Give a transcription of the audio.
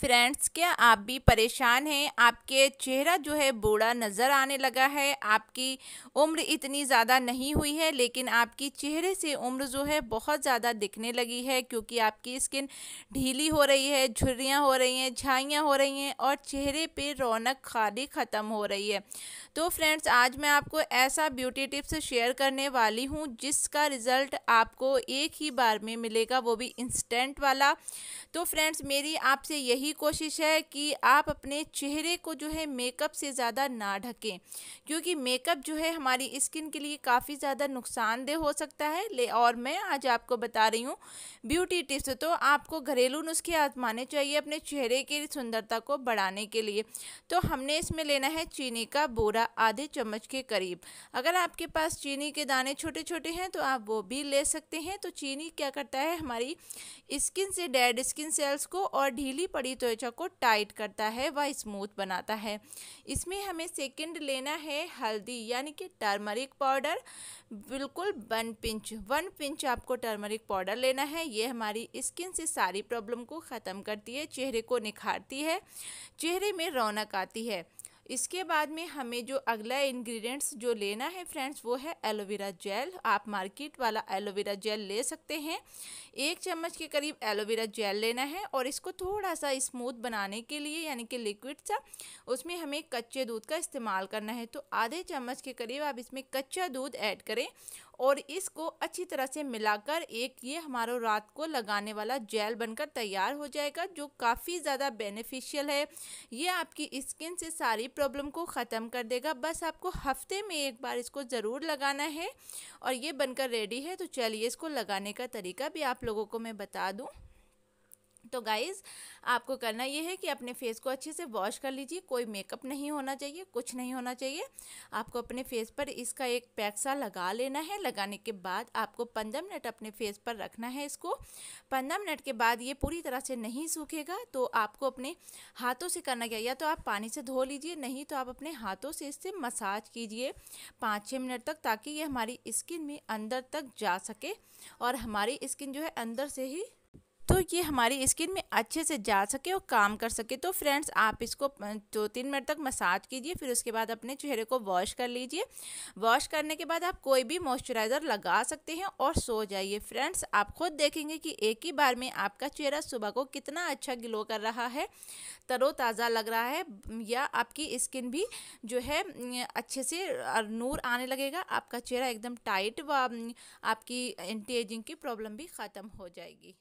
Friends, क्या आप भी परेशान हैं? आपके चेहरा जो है बूढ़ा नज़र आने लगा है। आपकी उम्र इतनी ज़्यादा नहीं हुई है, लेकिन आपकी चेहरे से उम्र जो है बहुत ज़्यादा दिखने लगी है, क्योंकि आपकी स्किन ढीली हो रही है, झुर्रियाँ हो रही हैं, झाइयाँ हो रही हैं और चेहरे पे रौनक खाली ख़त्म हो रही है। तो फ्रेंड्स, आज मैं आपको ऐसा ब्यूटी टिप्स शेयर करने वाली हूँ, जिसका रिज़ल्ट आपको एक ही बार में मिलेगा, वो भी इंस्टेंट वाला। तो फ्रेंड्स, मेरी आपसे यही कोशिश है कि आप अपने चेहरे को जो है मेकअप से ज़्यादा ना ढकें, क्योंकि मेकअप जो है हमारी स्किन के लिए काफ़ी ज़्यादा नुकसानदेह हो सकता है। ले, और मैं आज आपको बता रही हूँ ब्यूटी टिप्स तो आपको घरेलू नुस्खे आजमाने चाहिए अपने चेहरे की सुंदरता को बढ़ाने के लिए। तो हमने इसमें लेना है चीनी का बोरा आधे चम्मच के करीब। अगर आपके पास चीनी के दाने छोटे छोटे हैं तो आप वो भी ले सकते हैं। तो चीनी क्या करता है, हमारी स्किन से डेड स्किन सेल्स को और ढीली पड़ी त्वचा को टाइट करता है व स्मूथ बनाता है। इसमें हमें सेकंड लेना है हल्दी, यानी कि टर्मरिक पाउडर बिल्कुल वन पिंच वन पिंच आपको टर्मरिक पाउडर लेना है। ये हमारी स्किन से सारी प्रॉब्लम को ख़त्म करती है, चेहरे को निखारती है। चेहरे में रौनक आती है। इसके बाद में हमें जो अगला इंग्रेडिएंट्स जो लेना है फ्रेंड्स वो है एलोवेरा जेल आप मार्केट वाला एलोवेरा जेल ले सकते हैं। एक चम्मच के करीब एलोवेरा जेल लेना है और इसको थोड़ा सा स्मूथ बनाने के लिए, यानी कि लिक्विड सा, उसमें हमें कच्चे दूध का इस्तेमाल करना है। तो आधे चम्मच के करीब आप इसमें कच्चा दूध ऐड करें और इसको अच्छी तरह से मिलाकर एक ये हमारा रात को लगाने वाला जेल बनकर तैयार हो जाएगा, जो काफ़ी ज़्यादा बेनिफिशियल है। ये आपकी स्किन से सारी प्रॉब्लम को ख़त्म कर देगा। बस आपको हफ़्ते में एक बार इसको ज़रूर लगाना है और ये बनकर रेडी है तो चलिए इसको लगाने का तरीका भी आप लोगों को मैं बता दूँ। तो गाइज़ आपको करना ये है कि अपने फेस को अच्छे से वॉश कर लीजिए। कोई मेकअप नहीं होना चाहिए, कुछ नहीं होना चाहिए। आपको अपने फेस पर इसका एक पैक्सा लगा लेना है। लगाने के बाद आपको पंद्रह मिनट अपने फेस पर रखना है इसको। पंद्रह मिनट के बाद ये पूरी तरह से नहीं सूखेगा तो आपको अपने हाथों से करना क्या, या तो आप पानी से धो लीजिए, नहीं तो आप अपने हाथों से इससे मसाज कीजिए पाँच छः मिनट तक, ताकि ये हमारी स्किन में अंदर तक जा सके और हमारी स्किन जो है अंदर से ही तो ये हमारी स्किन में अच्छे से जा सके और काम कर सके। तो फ्रेंड्स आप इसको दो तीन मिनट तक मसाज कीजिए, फिर उसके बाद अपने चेहरे को वॉश कर लीजिए। वॉश करने के बाद आप कोई भी मॉइस्चराइज़र लगा सकते हैं और सो जाइए। फ्रेंड्स आप खुद देखेंगे कि एक ही बार में आपका चेहरा सुबह को कितना अच्छा ग्लो कर रहा है, तरोताज़ा लग रहा है, या आपकी स्किन भी जो है अच्छे से नूर आने लगेगा, आपका चेहरा एकदम टाइट व आपकी एंटी एजिंग की प्रॉब्लम भी ख़त्म हो जाएगी।